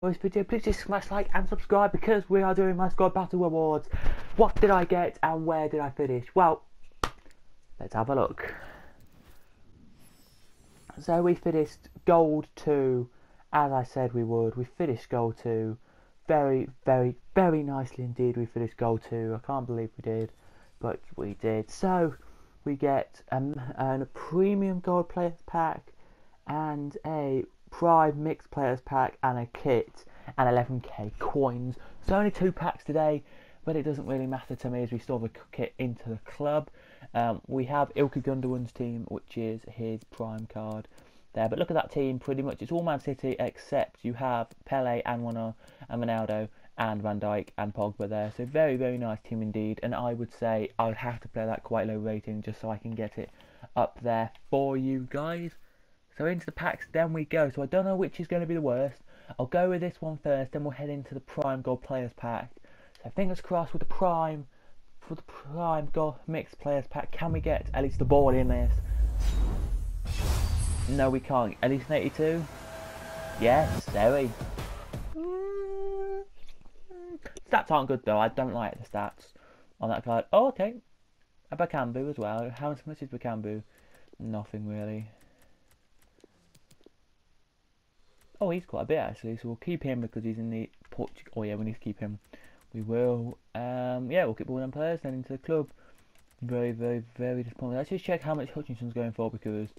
this video, please just smash like and subscribe because we are doing my squad battle awards. What did I get and where did I finish? Well, let's have a look. So we finished gold two, as I said we would. We finished gold two, very, very, very nicely indeed. We finished gold two. I can't believe we did, but we did. So we get um, a premium gold players pack and a Prime Mixed Players Pack and a kit and 11k coins. So only two packs today, but it doesn't really matter to me as we store the kit into the club. Um, we have Ilkay Gundogan's team, which is his prime card there. But look at that team, pretty much it's all Man City except you have Pele and Warner and Ronaldo and Van Dijk and Pogba there. So very, very nice team indeed. And I would say I would have to play that quite low rating just so I can get it up there for you guys. So into the packs, then we go. So I don't know which is going to be the worst. I'll go with this one first, then we'll head into the Prime Gold Players Pack. So fingers crossed with the Prime, for the Prime Gold Mixed Players Pack. Can we get at least the ball in this? No, we can't. At least 82? Yes, very. Stats aren't good though. I don't like the stats on that card. Oh, okay. A Bakambu as well. How much is Bakambu? Nothing really. Oh, he's quite a bit actually, so we'll keep him because he's in the Portugal. Oh yeah, we need to keep him. We will. Um, yeah, we'll keep all them players then into the club. Very, very, very disappointed. Let's just check how much Hutchinson's going for because,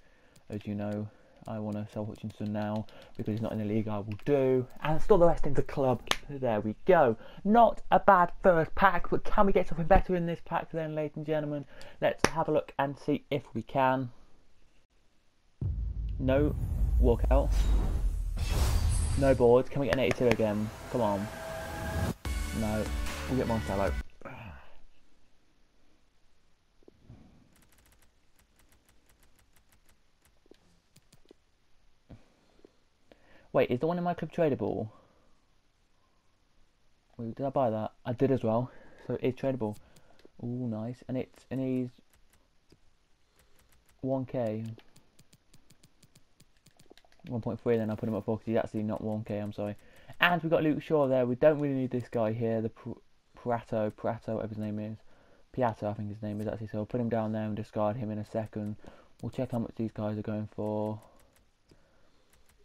as you know, I want to sell Hutchinson now because he's not in the league. I will do and store the rest into the club. There we go. Not a bad first pack, but can we get something better in this pack then, ladies and gentlemen? Let's have a look and see if we can. No walkout. No boards. Can we get an 82 again? Come on. No. We'll get Monstello. Wait, is the one in my club tradable? Wait, did I buy that? I did as well. So it's tradable. Oh, nice. And it's and he's 1k. 1.3 then I'll put him at 4 because he's actually not 1k, I'm sorry. And we've got Luke Shaw there. We don't really need this guy here, the Prato, Prato, whatever his name is. Piatto, I think his name is actually. So I'll put him down there and discard him in a second. We'll check how much these guys are going for.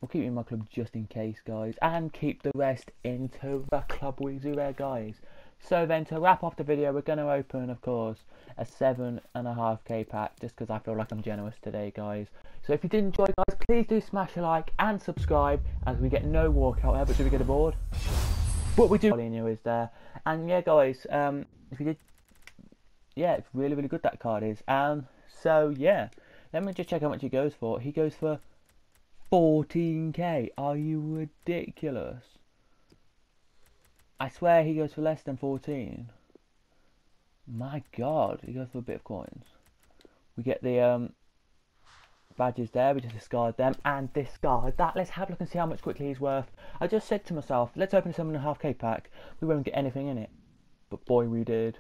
We'll keep him in my club just in case, guys. And keep the rest into the club we do there, guys. So then to wrap off the video, we're going to open, of course, a 7.5k pack just because I feel like I'm generous today, guys. So if you did enjoy, guys, please do smash a like and subscribe as we get no walkout but do we get a board? What we do, Paulinho is there. And yeah, guys, um, if you did, yeah, it's really, really good that card is. Um, so yeah, let me just check how much he goes for. He goes for 14k. Are you ridiculous? I swear he goes for less than 14. My god, he goes for a bit of coins. We get the um, badges there, we just discard them and discard that. Let's have a look and see how much quickly he's worth. I just said to myself, let's open a 7.5k pack. We won't get anything in it. But boy, we did.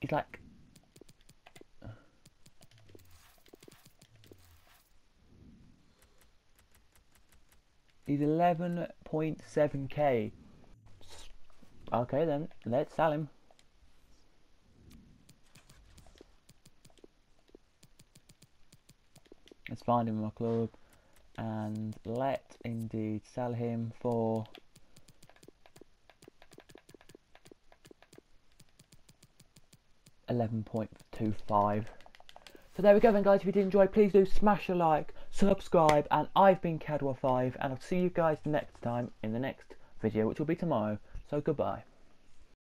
He's like... He's 11.7k. Okay then, let's sell him. Let's find him in my club and let indeed sell him for 11.25. So there we go then guys, if you did enjoy, please do smash a like, subscribe, and I've been Cadwell5, and I'll see you guys next time in the next video, which will be tomorrow. So goodbye.